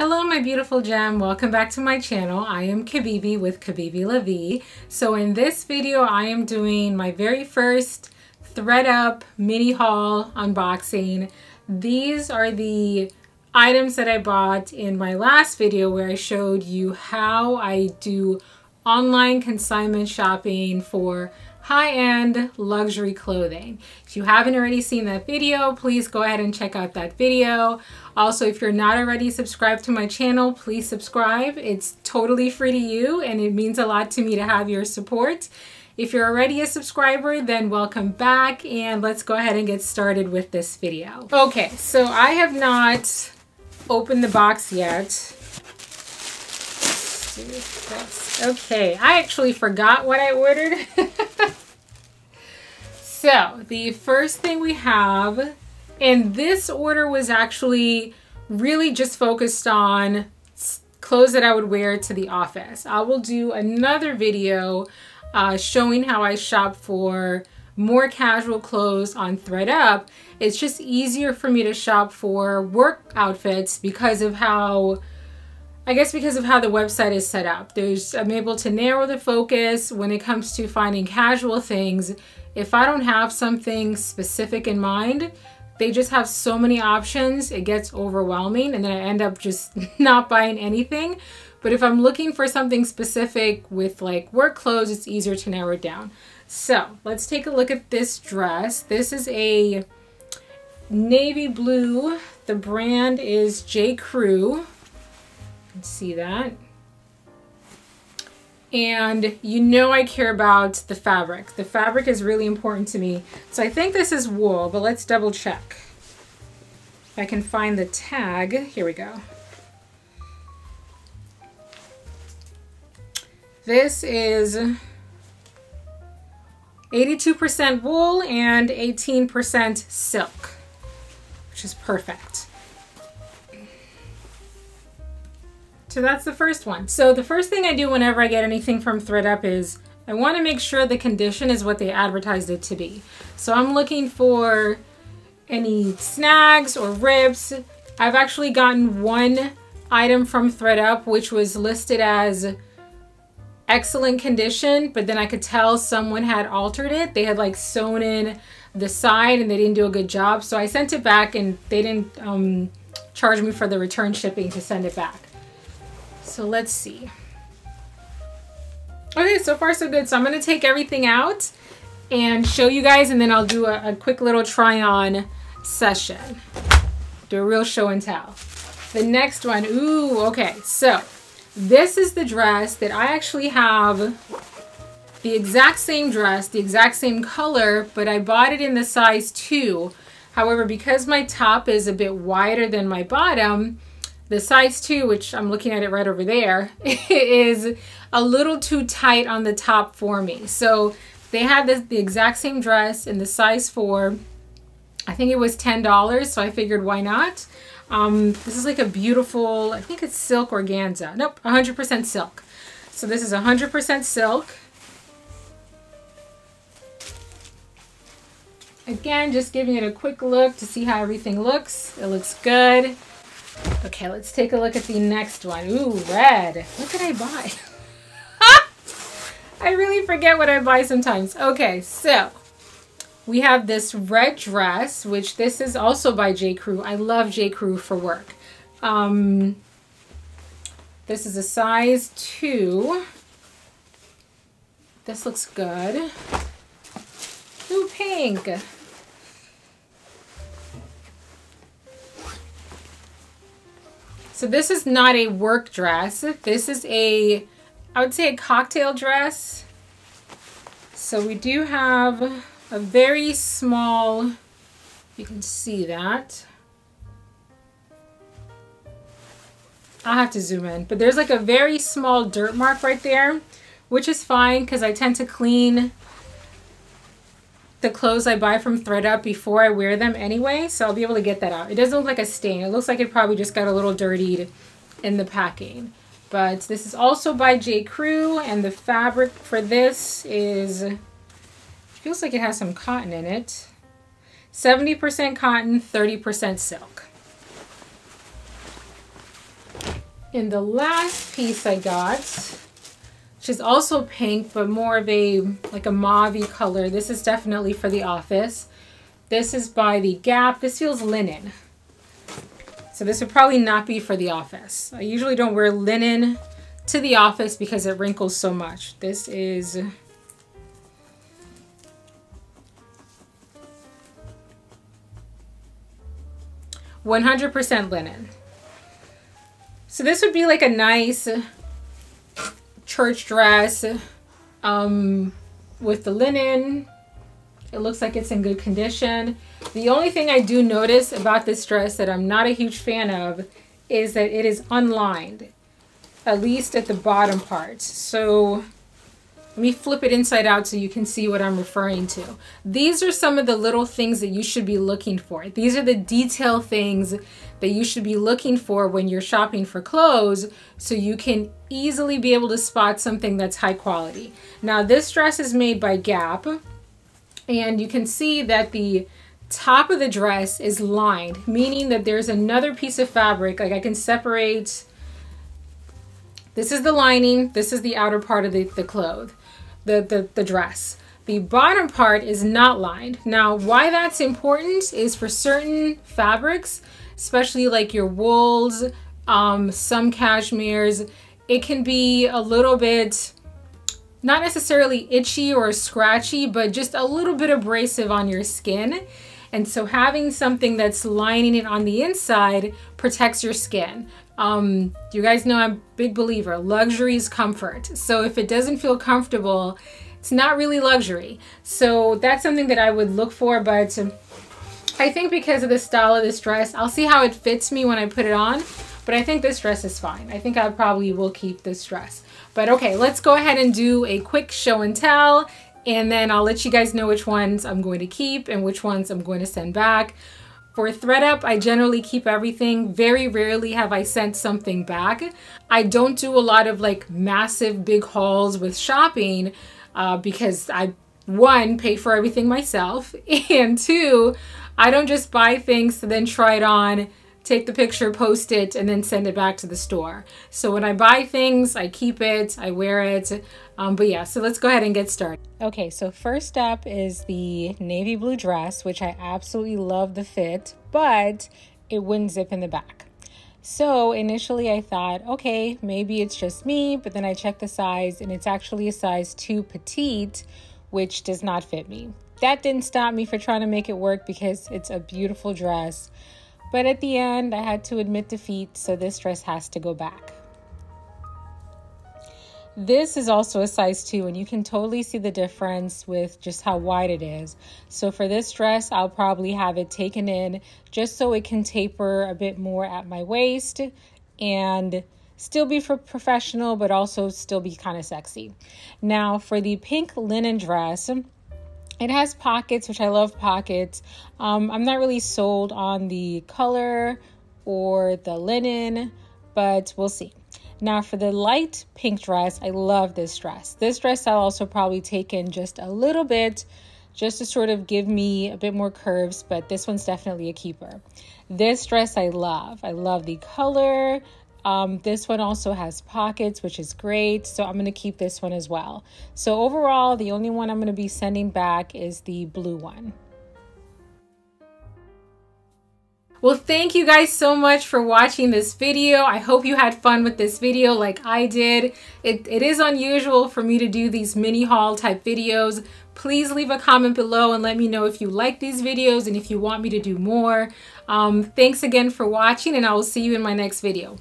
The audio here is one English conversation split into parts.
Hello my beautiful gem, welcome back to my channel. I am Kibibi with Kibibi La Vie. So in this video I am doing my very first thredUP mini haul unboxing. These are the items that I bought in my last video where I showed you how I do online consignment shopping for high-end luxury clothing. If you haven't already seen that video, please go ahead and check out that video. Also, if you're not already subscribed to my channel, please subscribe. It's totally free to you and it means a lot to me to have your support. If you're already a subscriber, then welcome back and let's go ahead and get started with this video. Okay, so I have not opened the box yet. Okay, I actually forgot what I ordered. so, the first thing we have, and this order was actually really just focused on clothes that I would wear to the office. I will do another video uh, showing how I shop for more casual clothes on thredUP. It's just easier for me to shop for work outfits because of how I guess because of how the website is set up. There's I'm able to narrow the focus when it comes to finding casual things. If I don't have something specific in mind, they just have so many options, it gets overwhelming and then I end up just not buying anything. But if I'm looking for something specific with like work clothes, it's easier to narrow it down. So let's take a look at this dress. This is a navy blue. The brand is J. Crew see that. And you know I care about the fabric. The fabric is really important to me. So I think this is wool, but let's double check. If I can find the tag, here we go. This is 82% wool and 18% silk, which is perfect. So that's the first one. So the first thing I do whenever I get anything from thredUP is I want to make sure the condition is what they advertised it to be. So I'm looking for any snags or rips. I've actually gotten one item from thredUP which was listed as excellent condition, but then I could tell someone had altered it. They had like sewn in the side and they didn't do a good job. So I sent it back and they didn't um, charge me for the return shipping to send it back. So let's see. Okay, so far so good. So I'm to take everything out and show you guys and then I'll do a, a quick little try on session. Do a real show and tell. The next one, ooh, okay. So this is the dress that I actually have the exact same dress, the exact same color, but I bought it in the size two. However, because my top is a bit wider than my bottom, the size 2, which I'm looking at it right over there, is a little too tight on the top for me. So they had this, the exact same dress in the size 4. I think it was $10, so I figured why not. Um, this is like a beautiful, I think it's silk organza. Nope, 100% silk. So this is 100% silk. Again, just giving it a quick look to see how everything looks. It looks good. Okay, let's take a look at the next one. Ooh, red. What did I buy? I really forget what I buy sometimes. Okay, so we have this red dress, which this is also by J. Crew. I love J. Crew for work. Um, this is a size 2. This looks good. Ooh, pink. So this is not a work dress. This is a, I would say a cocktail dress. So we do have a very small, you can see that. I'll have to zoom in, but there's like a very small dirt mark right there, which is fine because I tend to clean the clothes I buy from thredUP before I wear them anyway, so I'll be able to get that out. It doesn't look like a stain. It looks like it probably just got a little dirtied in the packing. But this is also by J. Crew, and the fabric for this is, feels like it has some cotton in it. 70% cotton, 30% silk. And the last piece I got, is also pink, but more of a, like a mauve color. This is definitely for the office. This is by the Gap. This feels linen. So this would probably not be for the office. I usually don't wear linen to the office because it wrinkles so much. This is 100% linen. So this would be like a nice church dress um, with the linen. It looks like it's in good condition. The only thing I do notice about this dress that I'm not a huge fan of is that it is unlined, at least at the bottom part. So let me flip it inside out so you can see what I'm referring to. These are some of the little things that you should be looking for. These are the detail things that you should be looking for when you're shopping for clothes so you can easily be able to spot something that's high quality. Now this dress is made by Gap and you can see that the top of the dress is lined, meaning that there's another piece of fabric, like I can separate this is the lining, this is the outer part of the, the cloth the, the, the dress. The bottom part is not lined. Now, why that's important is for certain fabrics, especially like your wools, um, some cashmeres, it can be a little bit, not necessarily itchy or scratchy, but just a little bit abrasive on your skin. And so having something that's lining it on the inside protects your skin. Um, you guys know I'm a big believer. Luxury is comfort. So if it doesn't feel comfortable, it's not really luxury. So that's something that I would look for. But I think because of the style of this dress, I'll see how it fits me when I put it on. But I think this dress is fine. I think I probably will keep this dress. But okay, let's go ahead and do a quick show and tell. And then I'll let you guys know which ones I'm going to keep and which ones I'm going to send back. For thredUP, I generally keep everything. Very rarely have I sent something back. I don't do a lot of like massive big hauls with shopping uh, because I, one, pay for everything myself, and two, I don't just buy things then try it on take the picture, post it, and then send it back to the store. So when I buy things, I keep it, I wear it. Um, but yeah, so let's go ahead and get started. Okay, so first up is the navy blue dress, which I absolutely love the fit, but it wouldn't zip in the back. So initially I thought, okay, maybe it's just me, but then I checked the size and it's actually a size too petite, which does not fit me. That didn't stop me for trying to make it work because it's a beautiful dress. But at the end, I had to admit defeat, so this dress has to go back. This is also a size 2 and you can totally see the difference with just how wide it is. So for this dress, I'll probably have it taken in just so it can taper a bit more at my waist and still be for professional but also still be kind of sexy. Now for the pink linen dress, it has pockets, which I love pockets. Um, I'm not really sold on the color or the linen, but we'll see. Now for the light pink dress, I love this dress. This dress I'll also probably take in just a little bit just to sort of give me a bit more curves, but this one's definitely a keeper. This dress I love. I love the color. Um, this one also has pockets, which is great. So I'm going to keep this one as well. So overall, the only one I'm going to be sending back is the blue one. Well, thank you guys so much for watching this video. I hope you had fun with this video like I did. It, it is unusual for me to do these mini haul type videos. Please leave a comment below and let me know if you like these videos and if you want me to do more. Um, thanks again for watching and I will see you in my next video.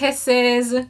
Kisses.